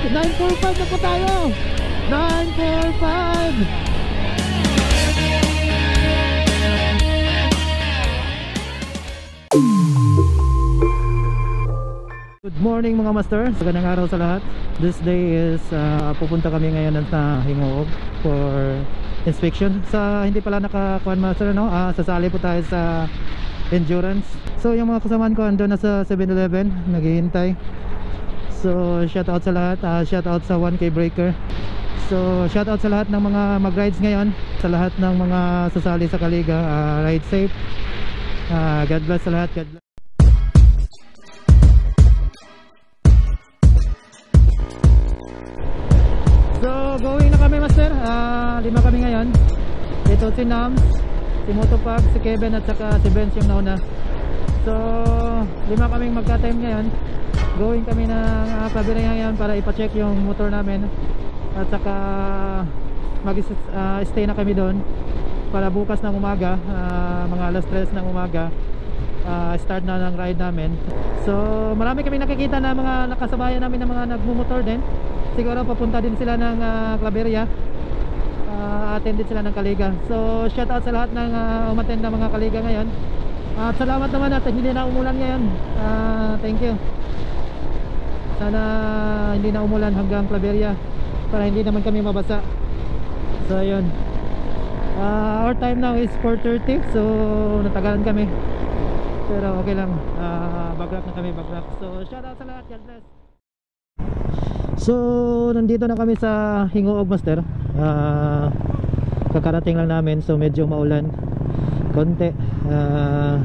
945 na po tayo. 945 Good morning mga master. Magandang araw sa lahat. This day is uh, pupunta kami ngayon sa Hingoog for inspection. Sa hindi pala nakakuan master no uh, sasali po tayo sa endurance. So yung mga kasamaan ko andun na sa 7-Eleven naghihintay so shout out sa lahat. Uh, shout out sa 1k breaker. So shout out sa lahat ng mga mag rides ngayon. Sa lahat ng mga sasali sa Kaliga. Uh, ride safe. Uh, God bless sa lahat. God bless. So going na kami master. Ah, Lima kami ngayon. Ito si Nams Si Motopag, si Kevin at saka si Benz yung nauna. So lima kaming magka-time ngayon Going kami ng uh, Cabiray ngayon para ipacheck yung motor namin. At saka mag uh, stay na kami doon Para bukas ng umaga uh, Mga alas 3 ng umaga uh, Start na ng ride namin. So marami kami nakikita na mga nakasabayan namin ng mga nagmumotor din. Siguro papunta din sila ng uh, Claveria. Uh, attend din sila ng Kaliga so shout out sa lahat ng uh, umattend na mga Kaliga ngayon. At salamat naman at hindi na umulan ngayon. Uh, thank you sana hindi na umulan hanggang Claveria para hindi naman kami mabasa. So ayun. Uh, our time now is 4.30 so natagalan kami. Pero okay lang. Uh, bagrak na kami bagrak so shout out sa lahat. God bless. So, nandito na kami sa Hingoog Master. Uh, kakarating lang namin so medyo maulan. Konti. Uh,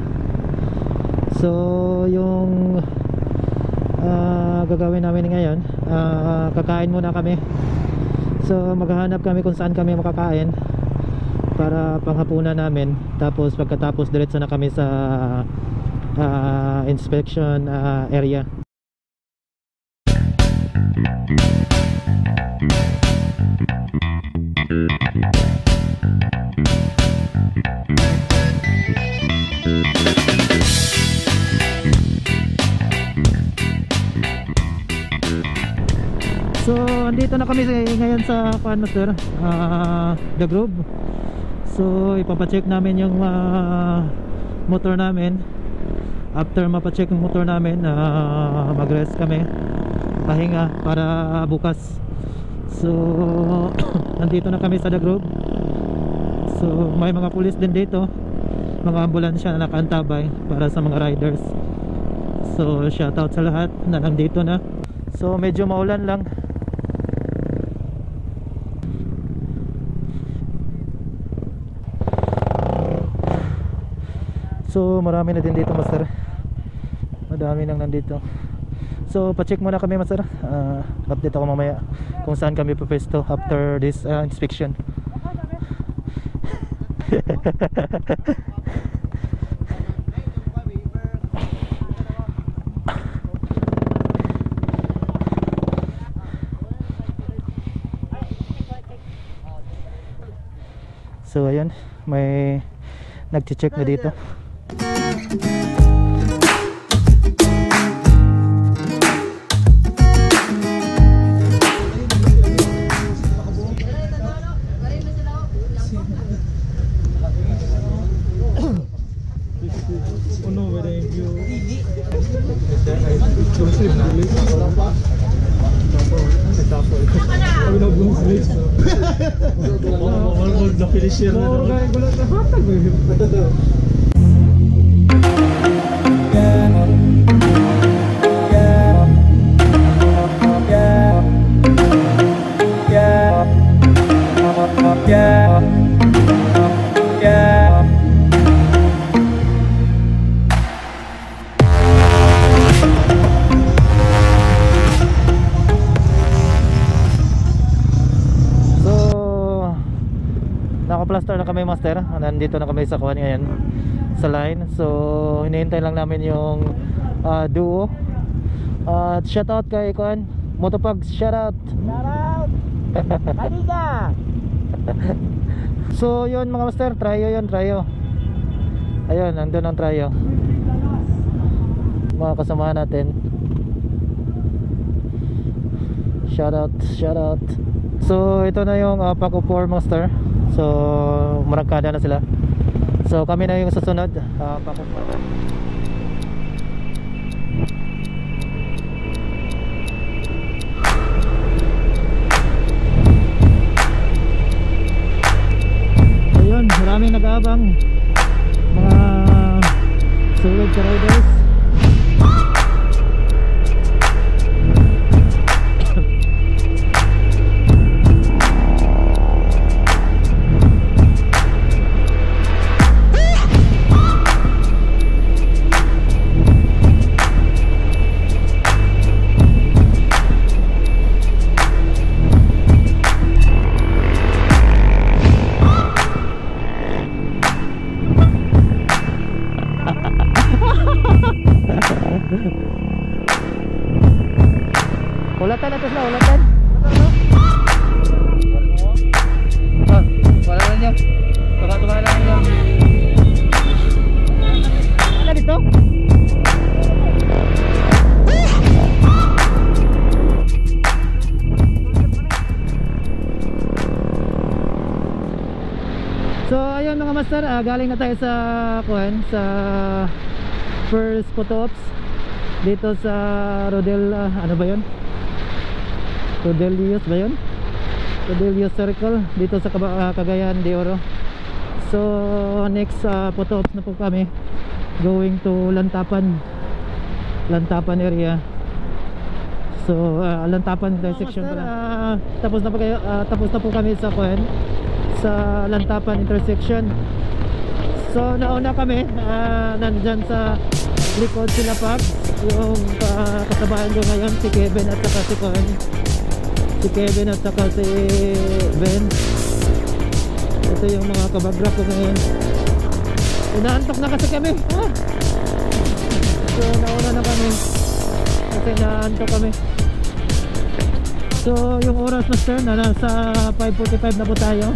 so, yung uh, gagawin namin ngayon, uh, kakain muna kami. So, maghahanap kami kung saan kami makakain para panghapunan namin. Tapos pagkatapos diretso na kami sa uh, inspection uh, area. So, andito na kami ngayon sa Kuan Master, uh, The Grove. So, ipapacheck namin yung uh, motor namin. After mapacheck yung motor namin, uh, mag-rest kami. Pahinga para bukas. So, nandito na kami sa The Grove. So, may mga pulis din dito. Mga ambulansya na nakaantabay para sa mga riders. So, shout out sa lahat na nandito na. So, medyo maulan lang. So marami na din dito master. Madami nang nandito. So pa-check muna kami master. Uh, Update ako mamaya Kung saan kami pupesto after this uh, inspection. So ayun. May Nag-check na dito Almost na finish yun. Oo, kaya gulat na. Hatag eh. Kami master. Nandito na kami sa kuhan ngayon sa line. So hinihintay lang namin yung uh, duo. At uh, shout out kay kuhan motopag shout out shout out Kaliga! So yun mga master. Tryo yun tryo. Ayun nandun ang tryo. Mga kasamahan natin. Shout out shout out so ito na yung uh, Paco 4 Master so marangkada na sila. So kami na yung susunod. Uh, Paco 4 ayun maraming nag-aabang. Mga ka riders master, ah, galing na tayo sa kuan sa first photo ops dito sa Rodel ah, ano ba 'yon? Rodelius ba 'yon? Rodelius Circle dito sa ah, Cagayan de Oro. So next uh, photo ops na po kami going to Lantapan. Lantapan area. So ah, Lantapan intersection pala. Ah, tapos na po kayo ah, tapos na po kami sa kuan sa Lantapan intersection. So nauna kami uh, nandyan sa likod sila Pag yung uh, kasabayan ko ngayon si Kevin at saka si Kuan si Kevin at saka si Ben. Ito yung mga kabagrap ko ngayon. Inaantok na kasi kami. Ah. so nauna na kami. Kasi naantok kami. So yung oras master na nasa 5.45 na po tayo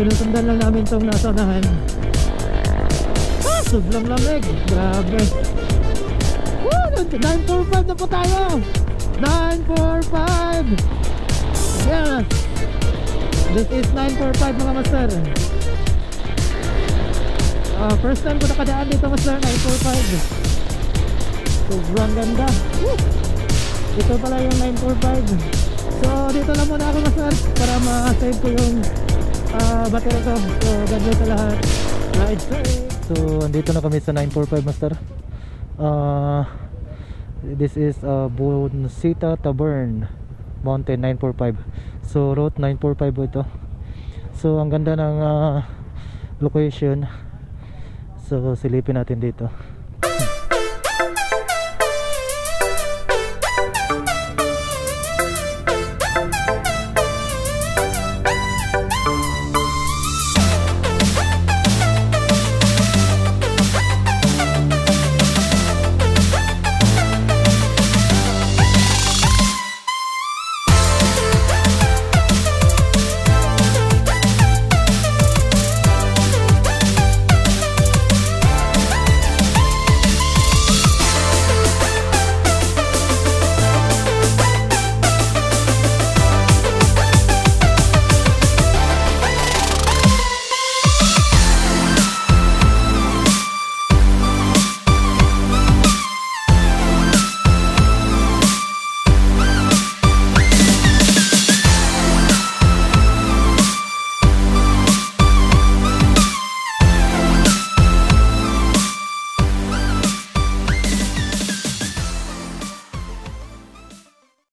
sinusundan lang namin tong nasa unahan. Ah, sobrang lamig. Grabe. Woo! 945 na po tayo. 945 yes. This is 945 mga master. Ah, first time ko nakadaan dito master. 945 sobrang ganda. Woo! ito pala yung 945 so dito lang muna ako master para ma-save ko yung uh, battery ko so God bless sa lahat. Ride safe so andito na kami sa 945 master. Uh, this is uh, Bunsita Tavern Mountain 945 so route 945 po ito. So ang ganda ng uh, location. So silipin natin dito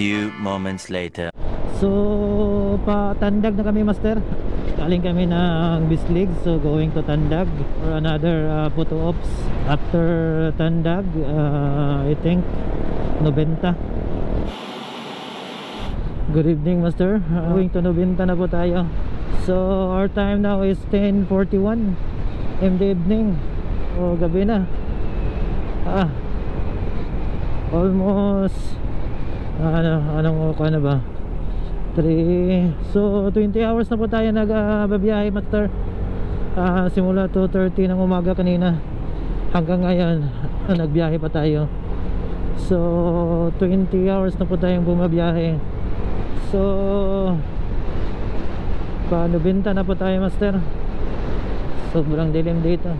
Few moments later. So, patandag na kami master. Galing kami ng Bislig so going to Tandag for another uh, photo ops. After Tandag, uh, I think 90. Good evening, Master. Uh, going to 90 na po tayo. So our time now is 10:41 in the evening. O gabi na. Ah. Almost ano anong na ba? 3 So 20 hours na po tayo nagbabiyahe, Master. Ah, simula 2:30 ng umaga kanina hanggang ngayon ah, nagbiyahe pa tayo. So 20 hours na po tayong bumabiyahe. So paano benta na po tayo master sobrang dilim dito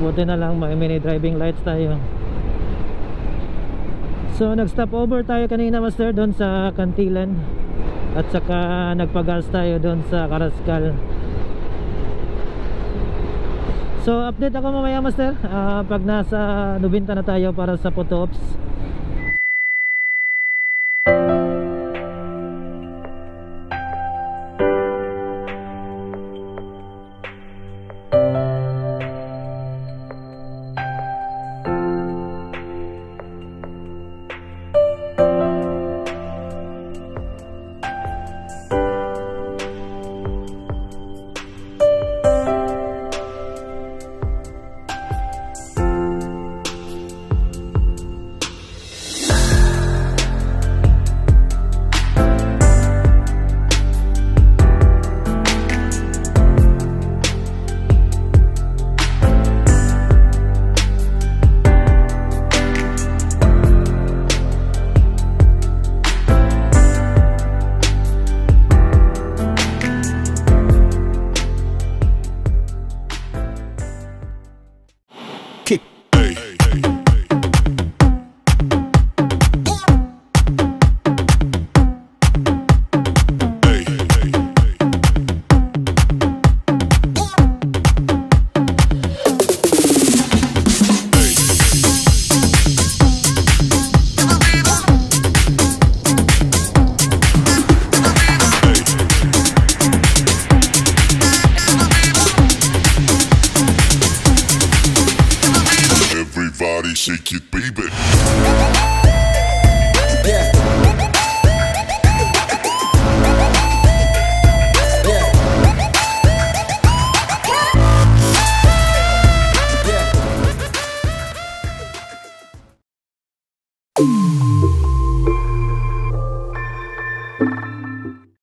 buti na lang may mini driving lights tayo so nag stop over tayo kanina master doon sa Kantilan at saka nagpagas tayo doon sa Karaskal so update ako mamaya master. Ah, pag nasa Nubinta na tayo para sa photo ops body, shake it, baby. Yeah.